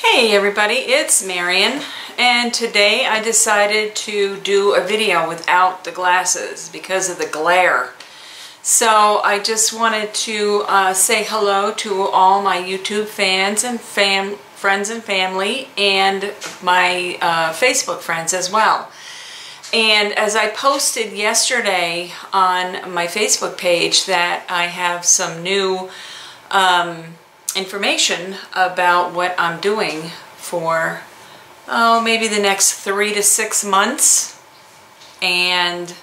Hey everybody, it's Marion and today I decided to do a video without the glasses because of the glare. So I just wanted to uh, say hello to all my YouTube fans and fam friends and family and my uh, Facebook friends as well. And as I posted yesterday on my Facebook page that I have some new um, information about what I'm doing for, oh, maybe the next three to six months. And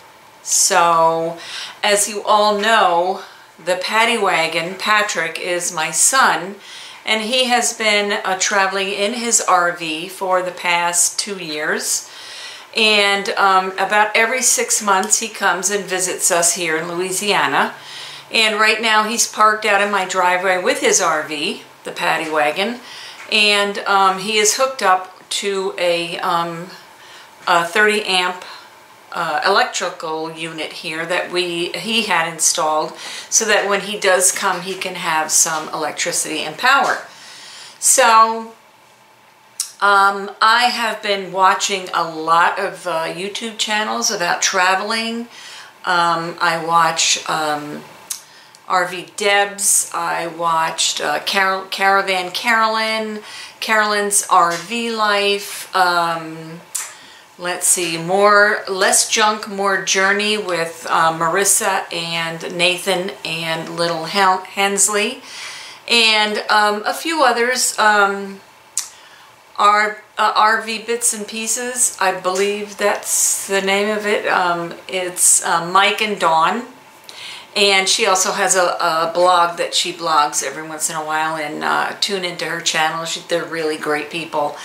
so, as you all know, the paddy wagon, Patrick, is my son, and he has been uh, traveling in his RV for the past two years. And um, about every six months he comes and visits us here in Louisiana. And right now he's parked out in my driveway with his RV, the paddy wagon, and um, he is hooked up to a, um, a 30 amp uh, electrical unit here that we he had installed so that when he does come he can have some electricity and power. So um, I have been watching a lot of uh, YouTube channels about traveling. Um, I watch um, RV Debs. I watched uh, Car Caravan Carolyn, Carolyn's RV Life. Um, let's see, more Less Junk, More Journey with uh, Marissa and Nathan and Little Hensley. And um, a few others. Um, uh, RV Bits and Pieces, I believe that's the name of it. Um, it's uh, Mike and Dawn. And she also has a, a, blog that she blogs every once in a while and uh, tune into her channel. She, they're really great people.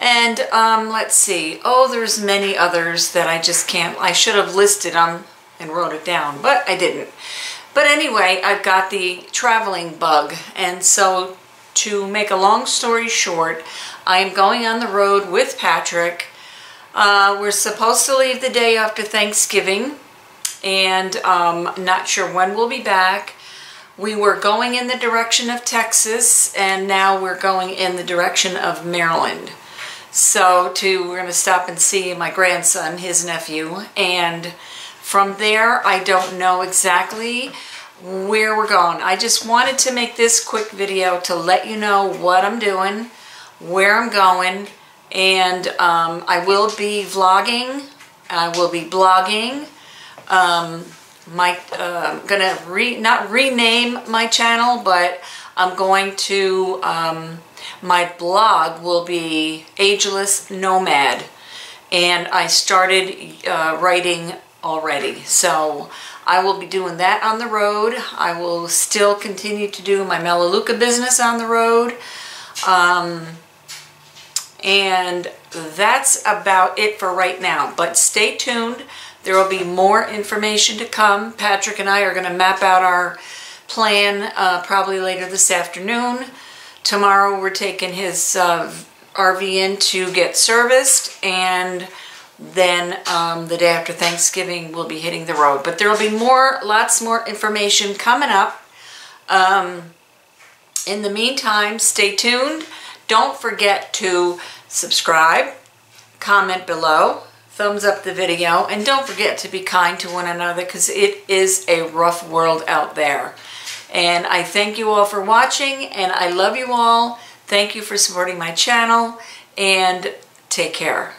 And um, let's see. Oh, there's many others that I just can't. I should have listed them and wrote it down, but I didn't. But anyway, I've got the traveling bug. And so to make a long story short, I'm going on the road with Patrick. Uh, we're supposed to leave the day after Thanksgiving and um, not sure when we'll be back. We were going in the direction of Texas and now we're going in the direction of Maryland. So to we're going to stop and see my grandson, his nephew, and from there I don't know exactly where we're going. I just wanted to make this quick video to let you know what I'm doing, where I'm going, and um, I will be vlogging, I will be blogging, um, my, uh, I'm gonna re, not rename my channel, but I'm going to, um, my blog will be Ageless Nomad. And I started uh, writing already. So I will be doing that on the road. I will still continue to do my Melaleuca business on the road. Um, and that's about it for right now. But stay tuned. There will be more information to come. Patrick and I are going to map out our plan uh, probably later this afternoon. Tomorrow we're taking his uh, RV in to get serviced and then um, the day after Thanksgiving we'll be hitting the road. But there will be more, lots more information coming up. Um, in the meantime, stay tuned. Don't forget to subscribe, comment below, thumbs up the video, and don't forget to be kind to one another because it is a rough world out there. And I thank you all for watching, and I love you all. Thank you for supporting my channel, and take care.